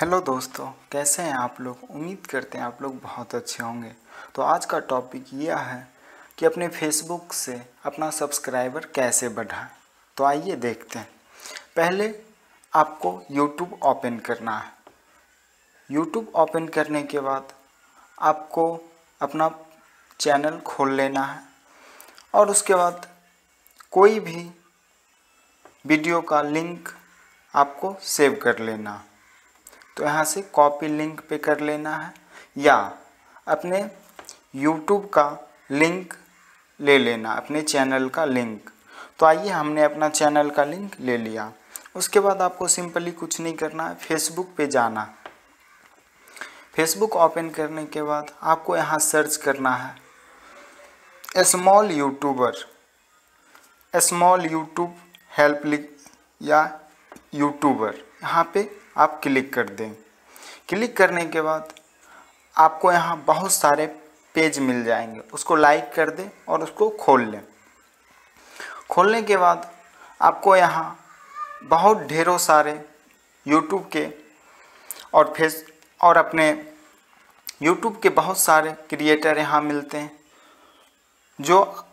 Hello दोस्तों, कैसे हैं आप लोग? उम्मीद करते हैं आप लोग बहुत अच्छे होंगे। तो आज का टॉपिक यह है कि अपने फेसबुक से अपना सब्सक्राइबर कैसे बढ़ाएँ। तो आइए देखते हैं। पहले आपको यूट्यूब ओपन करना है। यूट्यूब ओपन करने के बाद आपको अपना चैनल खोल लेना है और उसके बाद कोई भी वीडियो का लिंक आपको सेव कर लेना तो यहाँ से कॉपी लिंक पे कर लेना है, या अपने यूट्यूब का लिंक ले लेना, अपने चैनल का लिंक तो आइए हमने अपना चैनल का लिंक ले लिया। उसके बाद आपको सिंपली कुछ नहीं करना है फेसबुक पे जाना। फेसबुक ओपन करने के बाद आपको यहाँ सर्च करना है। Small YouTuber small YouTube help लिख या यूट्यूबर, यहाँ पे आप क्लिक कर दें। क्लिक करने के बाद आपको यहाँ बहुत सारे पेज मिल जाएँगे। उसको लाइक कर दें और उसको खोल लें। खोलने के बाद आपको यहाँ बहुत ढेरों सारे यूट्यूब के और फेस और अपने यूट्यूब के बहुत सारे क्रिएटर यहाँ मिलते हैं, जो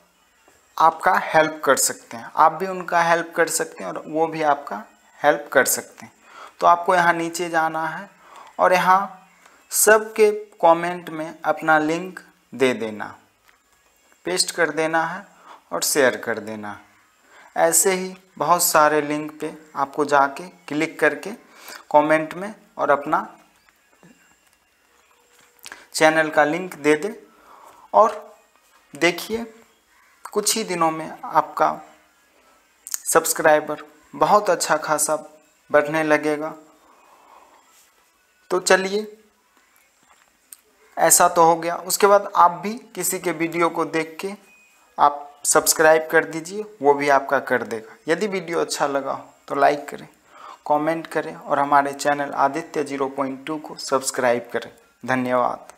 आपका हेल्प कर सकते हैं। आप भी उनका हेल्प कर सकते हैं और वो भी आपका हेल्प कर सकते हैं। तो आपको यहाँ नीचे जाना है और यहाँ सबके कमेंट में अपना लिंक दे देना। पेस्ट कर देना है और शेयर कर देना। ऐसे ही बहुत सारे लिंक पे आपको जाके क्लिक करके कमेंट में और अपना चैनल का लिंक दे दे और देखिए कुछ ही दिनों में आपका सब्सक्राइबर बहुत अच्छा खासा बढ़ने लगेगा। तो चलिए, ऐसा तो हो गया। उसके बाद आप भी किसी के वीडियो को देख के आप सब्सक्राइब कर दीजिए, वो भी आपका कर देगा। यदि वीडियो अच्छा लगा हो तो लाइक करें, कमेंट करें और हमारे channel Aditya zero point two को सब्सक्राइब करें। धन्यवाद।